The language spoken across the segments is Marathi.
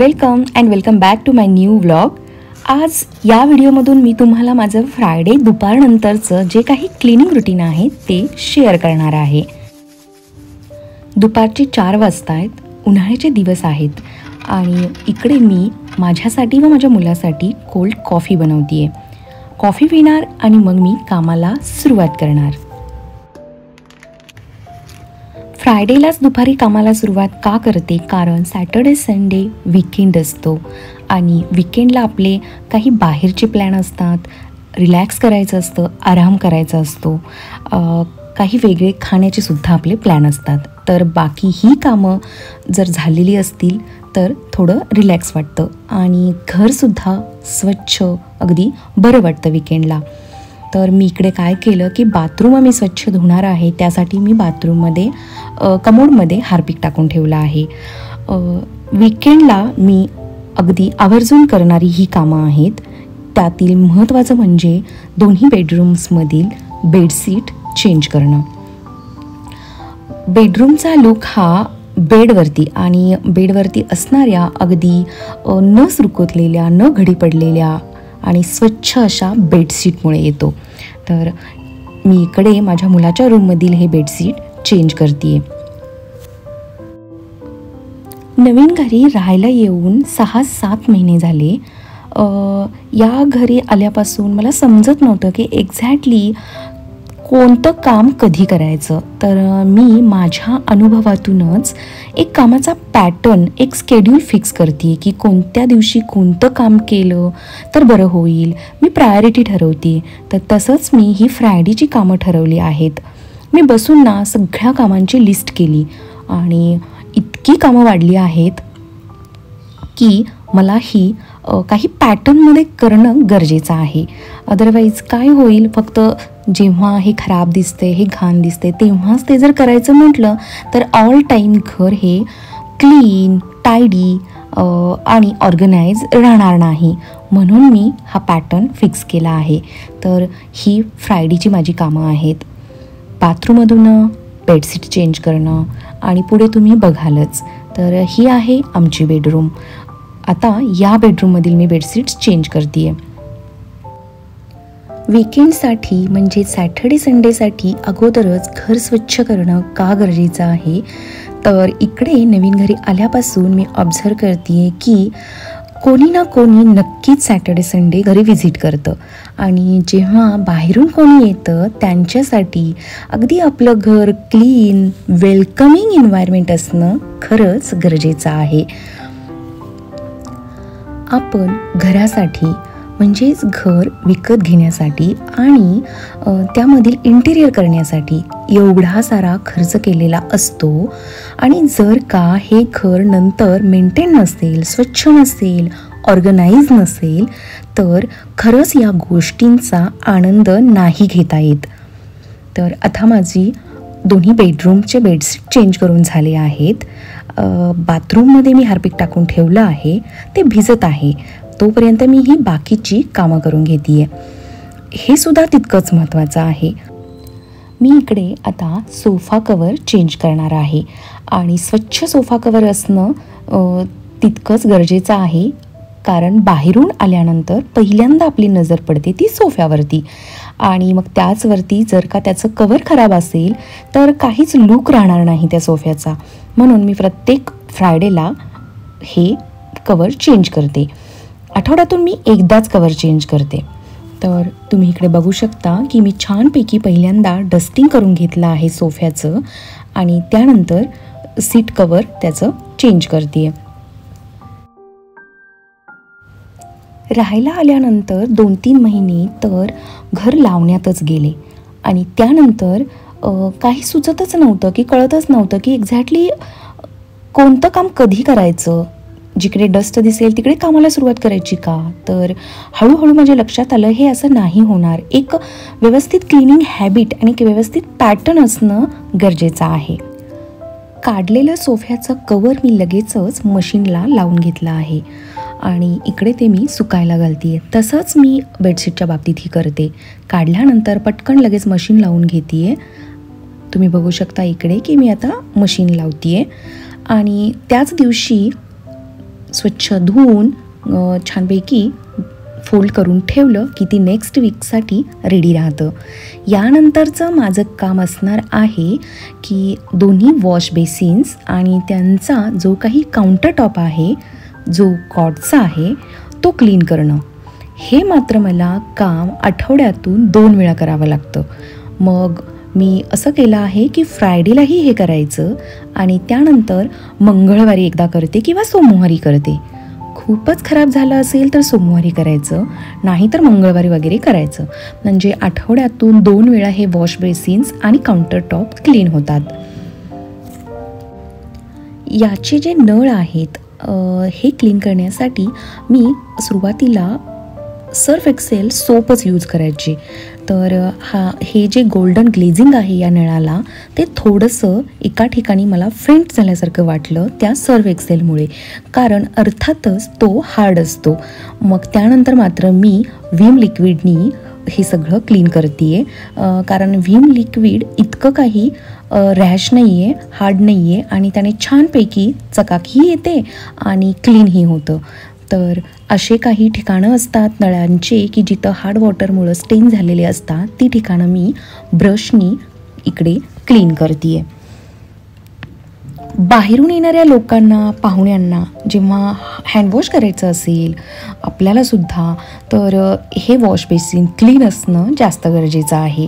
Welcome and welcome back to my new vlog आज या व्हिडिओमधून मी तुम्हाला माझं फ्रायडे दुपारनंतरचं जे काही क्लिनिंग रुटीन आहे ते शेअर करणार आहे. दुपारचे चार वाजता आहेत उन्हाळ्याचे दिवस आहेत आणि इकडे मी माझ्यासाठी व माझ्या मुलासाठी कोल्ड कॉफी बनवते आहे कॉफी पिणार आणि मग मी कामाला सुरुवात करणार. फ्रायडेलाच दुपारी कामाला सुरुवात का करते? कारण सॅटर्डे संडे विकेंड असतो. आणि विकेंडला आपले काही बाहेरचे प्लॅन असतात. रिलॅक्स करायचं असतं आराम करायचा असतो. काही वेगळे खाण्याचे सुद्धा आपले प्लॅन असतात. तर बाकी ही कामं जर झालेली असतील तर थोडं रिलॅक्स वाटतं. आणि घरसुद्धा स्वच्छ अगदी बरं वाटतं विकेंडला तर मी इकडे काय केलं की बाथरूम मी स्वच्छ धुणार आहे त्यासाठी मी बाथरूममध्ये कमोडमध्ये हार्पिक टाकून ठेवलं आहे. विकेंडला मी अगदी आवर्जून करणारी ही कामं आहेत. त्यातील महत्त्वाचं म्हणजे दोन्ही बेडरूम्समधील बेडशीट चेंज करणं. बेडरूमचा लुक हा बेडवरती आणि बेडवरती असणाऱ्या अगदी न सुरकुतलेल्या न घडी पडलेल्या आणि स्वच्छ अशा बेडशीटमुळे येतो. तर मी इकडे माझ्या मुलाच्या रूममधील हे बेडशीट चेंज करते नवीन घरी राहायला येऊन सहा सात महिने झाले. या घरी आल्यापासून मला समजत नव्हतं की एक्झॅक्टली कोणतं काम कधी करायचं? तर मी माझ्या अनुभवातूनच एक कामाचा पॅटर्न एक स्केड्यूल फिक्स करते की कोणत्या दिवशी कोणतं काम केलं तर बरं होईल. मी प्रायोरिटी ठरवते तर तसंच मी ही फ्रायडेची कामं ठरवली आहेत. मी बसून ना सगळ्या कामांची लिस्ट केली आणि इतकी कामं वाढली आहेत की मला ही काही पॅटर्नमध्ये करणं गरजेचं आहे. अदरवाईज काय होईल? फक्त जेव्हा हे खराब दिसते हे घाण दिसते तेव्हाच ते जर करायचं म्हटलं तर ऑल टाईम घर हे क्लीन टायडी आणि ऑर्गनाईज राहणार नाही. म्हणून मी हा पॅटर्न फिक्स केला आहे. तर ही फ्रायडीची माझी कामं आहेत. बाथरूममधून बेडशीट चेंज करणं आणि पुढे तुम्ही बघालच. तर ही आहे आमची बेडरूम आता या बेडरूममधील मी बेडशीट्स चेंज करते आहे विकेंडसाठी म्हणजे सॅटर्डे संडेसाठी अगोदरच घर स्वच्छ करणं का गरजेचं आहे? तर इकडे नवीन घरी आल्यापासून मी ऑब्झर्व करते की कोणी ना कोणी नक्कीच सॅटर्डे संडे घरी व्हिजिट करतं. आणि जेव्हा बाहेरून कोणी येतं त्यांच्यासाठी अगदी आपलं घर क्लीन वेलकमिंग इन्व्हायरमेंट असणं खरंच गरजेचं आहे. आपण घरासाठी म्हणजेच घर विकत घेण्यासाठी आणि त्यामधील इंटिरियर करण्यासाठी एवढा सारा खर्च केलेला असतो. आणि जर का हे घर नंतर मेंटेन नसेल स्वच्छ नसेल ऑर्गनाईज नसेल तर खरंच या गोष्टींचा आनंद नाही घेता येत. तर आता माझी दोन्ही बेडरूमचे बेडशीट चेंज करून झाले आहेत. बाथरूममध्ये मी हार्पिक टाकून ठेवलं आहे. ते भिजत आहे. तोपर्यंत मी ही बाकीची कामं करून घेते हे सुद्धा तितकंच महत्त्वाचं आहे. मी इकडे आता सोफा कवर चेंज करणार आहे. आणि स्वच्छ सोफा कवर असणं तितकंच गरजेचं आहे. कारण बाहेरून आल्यानंतर पहिल्यांदा आपली नजर पडते ती सोफ्यावरती. आणि मग त्याचवरती जर का त्याचं कवर खराब असेल तर काहीच लूक राहणार नाही त्या सोफ्याचा. म्हणून मी प्रत्येक फ्रायडेला हे कवर चेंज करते. आठवड्यातून मी एकदाच कवर चेंज करते. तर तुम्ही इकडे बघू शकता की मी छानपैकी पहिल्यांदा डस्टिंग करून घेतलं आहे सोफ्याचं आणि त्यानंतर सीट कवर त्याचं चेंज करते राहायला आल्यानंतर दोन तीन महिने तर घर लावण्यातच गेले. आणि त्यानंतर काही सुचतच नव्हतं की कळतच नव्हतं की एक्झॅक्टली कोणतं काम कधी करायचं? जिकडे डस्ट दिसेल तिकडे कामाला सुरुवात करायची का? तर हळूहळू माझ्या लक्षात आलं हे असं नाही होणार. एक व्यवस्थित क्लिनिंग हॅबिट आणि एक व्यवस्थित पॅटर्न असणं गरजेचं आहे. काढलेलं सोफ्याचं कवर मी लगेचच मशीनला लावून घेतलं आहे. आणि इकडे ते मी सुकायला घालते तसंच मी बेडशीटच्या बाबतीतही करते. काढल्यानंतर पटकन लगेच मशीन लावून घेते तुम्ही बघू शकता इकडे की मी आता मशीन लावते आणि त्याच दिवशी स्वच्छ धुवून छानपैकी फोल्ड करून ठेवलं की ती नेक्स्ट वीकसाठी रेडी राहतं. यानंतरचं माझं काम असणार आहे की दोन्ही वॉश बेसिन्स आणि त्यांचा जो काही काउंटर टॉप आहे जो कॉटचा आहे तो क्लीन करणं. हे मात्र मला काम आठवड्यातून दोन वेळा करावं लागतं. मग मी असं केलं आहे की फ्रायडेलाही हे करायचं आणि त्यानंतर मंगळवारी एकदा करते किंवा सोमवारी करते. खूपच खराब झालं असेल तर सोमवारी करायचं नाही तर मंगळवारी वगैरे करायचं. म्हणजे आठवड्यातून दोन वेळा हे वॉश बेसिन्स आणि काउंटर टॉप क्लीन होतात. याचे जे नळ आहेत हे क्लीन करण्यासाठी मी सुरुवातीला सर्फ एक्सेल सोपच यूज करायची. तर हा हे जे गोल्डन ग्लेझिंग आहे या नळाला ते थोडंसं एका ठिकाणी मला फेंट झाल्यासारखं वाटलं त्या सर्व एक्सेलमुळे. कारण अर्थातच तो हार्ड असतो. मग त्यानंतर मात्र मी विम लिक्विडनी हे सगळं क्लीन करते आहे कारण व्हीम लिक्विड इतकं काही रॅश नाही आहे हार्ड नाही आहे आणि त्याने छानपैकी चकाकही येते आणि क्लीनही होतं. तर असे काही ठिकाणं असतात नळ्यांचे की जिथं हार्ड वॉटरमुळं स्टेन झालेले असतात. ती ठिकाणं मी ब्रशनी इकडे क्लीन करते आहे बाहेरून येणाऱ्या लोकांना पाहुण्यांना जेव्हा हँडवॉश करायचं असेल आपल्याला सुद्धा तर हे वॉश बेसिन क्लीन असणं जास्त गरजेचं आहे.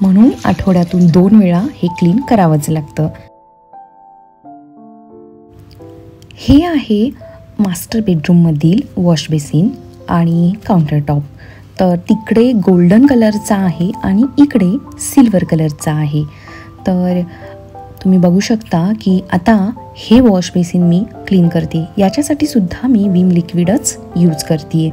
म्हणून आठवड्यातून दोन वेळा हे क्लीन करावंच लागतं. हे आहे मास्टर बेडरूममधील वॉश बेसिन आणि काउंटरटॉप तर तिकडे गोल्डन कलरचा आहे आणि इकडे सिल्वर कलरचा आहे. तर तुम्ही बघू शकता की आता हे वॉश बेसिन मी क्लीन करते. याच्यासाठी सुद्धा मी विम लिक्विडच यूज करते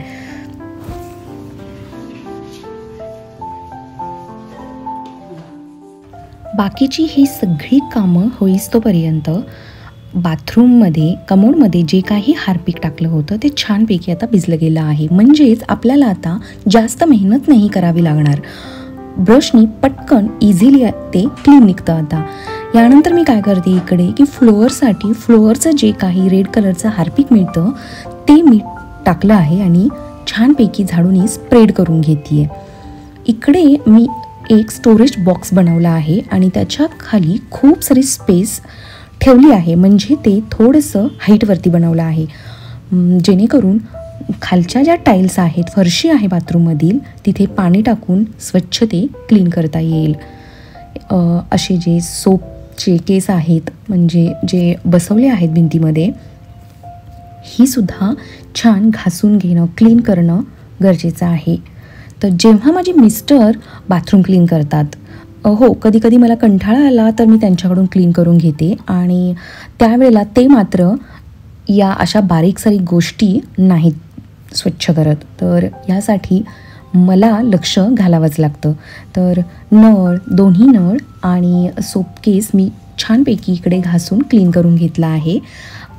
बाकीची ही सगळी कामं होईस्तोपर्यंत बाथरूममध्ये कमोडमध्ये जे काही हार्पिक टाकलं होतं ते छानपैकी आता भिजलं गेलं आहे. म्हणजेच आपल्याला आता जास्त मेहनत नाही करावी लागणार. ब्रशनी पटकन इझिली ते क्लीन निघतं आता. यानंतर मी काय करते इकडे की फ्लोअरसाठी फ्लोअरचं जे काही रेड कलरचं हार्पिक मिळतं ते मी टाकलं आहे आणि छानपैकी झाडून स्प्रेड करून घेते इकडे मी एक स्टोरेज बॉक्स बनवला आहे आणि त्याच्याखाली खूप सारी स्पेस ठेवली आहे. म्हणजे ते थोडंसं हाईटवरती बनवलं आहे. जेणेकरून खालच्या ज्या टाईल्स आहेत फरशी आहे बाथरूममधील तिथे पाणी टाकून स्वच्छ ते क्लीन करता येईल. असे जे सोपचे केस आहेत म्हणजे जे बसवले आहेत भिंतीमध्ये ही सुद्धा छान घासून घेणं क्लीन करणं गरजेचं आहे. तर जेव्हा माझे मिस्टर बाथरूम क्लीन करतात हो कधी कधी मला कंठाळा आला तर मी त्यांच्याकडून क्लीन करून घेते. आणि त्यावेळेला ते मात्र या अशा बारीक सारीक गोष्टी नाहीत स्वच्छ करत. तर यासाठी मला लक्ष घालावंच लागतं. तर नळ दोन्ही नळ आणि सोपकेस मी छानपैकी इकडे घासून क्लीन करून घेतला आहे.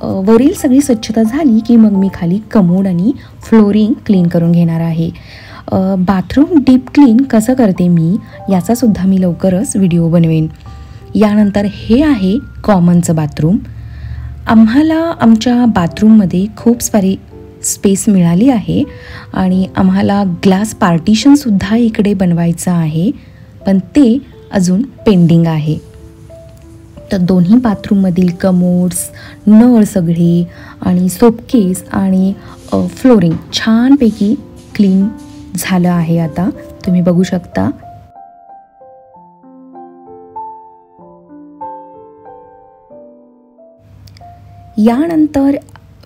वरील सगळी स्वच्छता झाली की मग मी खाली कमोड आणि फ्लोरिंग क्लीन करून घेणार आहे. बाथरूम डीप क्लीन कसं करते मी याचासुद्धा मी लवकरच व्हिडिओ बनवेन. यानंतर हे आहे कॉमनचं बाथरूम. आम्हाला आमच्या बाथरूममध्ये खूप सारी स्पेस मिळाली आहे आणि आम्हाला ग्लास पार्टिशनसुद्धा इकडे बनवायचं आहे पण ते अजून पेंडिंग आहे. तर दोन्ही बाथरूममधील कमोड्स नळ सगळे आणि सोपकेस आणि फ्लोरिंग छानपैकी क्लीन झालं आहे आता. तुम्ही बघू शकता. यानंतर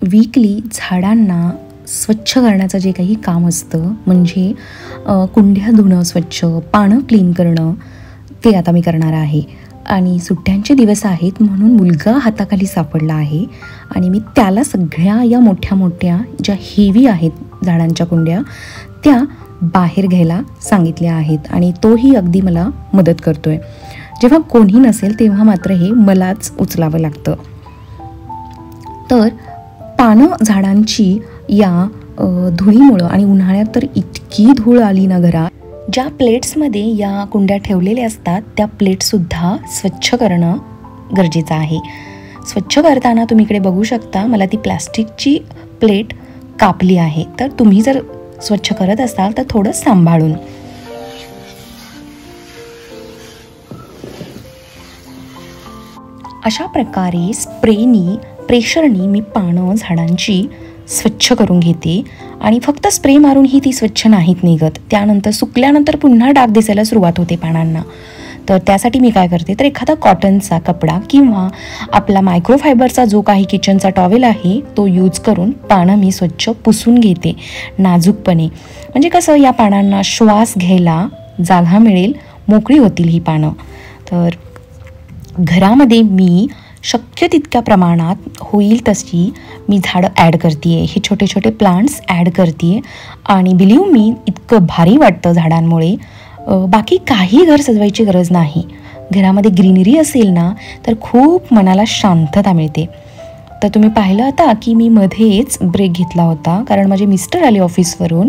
वीकली झाडांना स्वच्छ करण्याचं जे काही काम असतं म्हणजे कुंड्या धुणं स्वच्छ पानं क्लीन करणं ते आता मी करणार आहे. आणि सुट्ट्यांचे दिवस आहेत म्हणून मुलगा हाताखाली सापडला आहे. आणि मी त्याला सगळ्या या मोठ्या मोठ्या ज्या हेवी आहेत झाडांच्या कुंड्या त्या बाहेर घ्यायला सांगितल्या आहेत आणि तोही अगदी मला मदत करतोय. जेव्हा कोणी नसेल तेव्हा मात्र हे मलाच उचलावं लागतं. तर पानं झाडांची या धुळीमुळं आणि उन्हाळ्यात तर इतकी धूळ आली ना घरात ज्या प्लेट्समध्ये या कुंड्या ठेवलेल्या असतात त्या प्लेटसुद्धा स्वच्छ करणं गरजेचं आहे. स्वच्छ करताना तुम्ही इकडे बघू शकता मला ती प्लॅस्टिकची प्लेट कापली आहे. तर तुम्ही जर स्वच्छ करत असाल तर थोडं सांभाळून. अशा प्रकारे स्प्रेनी प्रेशरनी मी पानं झाडांची स्वच्छ करून घेते आणि फक्त स्प्रे मारूनही ती स्वच्छ नाहीत निघत. त्यानंतर सुकल्यानंतर पुन्हा डाग दिसायला सुरुवात होते पानांना. तर त्यासाठी मी काय करते तर एखादा कॉटनचा कपडा किंवा आपला मायक्रोफायबरचा जो काही किचनचा टॉवेल आहे तो यूज करून पानं मी स्वच्छ पुसून घेते नाजूकपणे. म्हणजे कसं या पानांना श्वास घ्यायला जागा मिळेल मोकळी होतील ही पानं. तर घरामध्ये मी शक्य तितक्या प्रमाणात होईल तशी मी झाडं ॲड करते आहे हे छोटे छोटे प्लांट्स ॲड करते आहे आणि बिलीव मी इतकं भारी वाटतं झाडांमुळे. बाकी काही घर सजवायची गरज नाही. घरामध्ये ग्रीनरी असेल ना तर खूप मनाला शांतता मिळते. तर तुम्ही पाहिलं होता की मी मध्येच ब्रेक घेतला होता कारण माझे मिस्टर आले ऑफिसवरून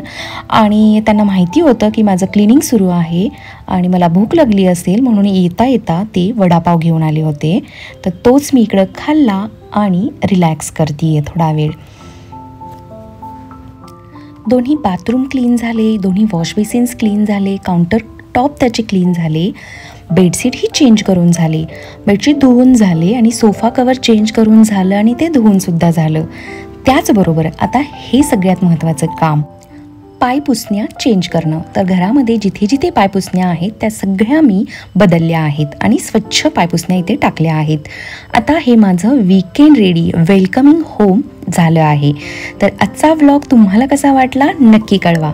आणि त्यांना माहिती होतं की माझं क्लिनिंग सुरू आहे आणि मला भूक लागली असेल म्हणून येता येता ते वडापाव घेऊन आले होते. तर तोच मी इकडं खाल्ला आणि रिलॅक्स करते आहे थोडा वेळ. दोन्ही बाथरूम क्लीन झाले दोन्ही वॉश बेसिन्स क्लीन झाले काउंटर टॉप त्याचे क्लीन झाले. बेडशीटही चेंज करून झाले. बेडशीट धुवून झाले आणि सोफा कवर चेंज करून झालं आणि ते धुवूनसुद्धा झालं. त्याचबरोबर आता हे सगळ्यात महत्त्वाचं काम. पाय पुसण्या चेंज करणं. तर घरामध्ये जिथे जिथे पाय पुसण्या आहेत त्या सगळ्या मी बदलल्या आहेत आणि स्वच्छ पाय पुसण्या इथे टाकल्या आहेत. आता हे माझं वीकेंड रेडी वेलकमिंग होम झालं आहे. तर आजचा व्लॉग तुम्हाला कसा वाटला? नक्की कळवा.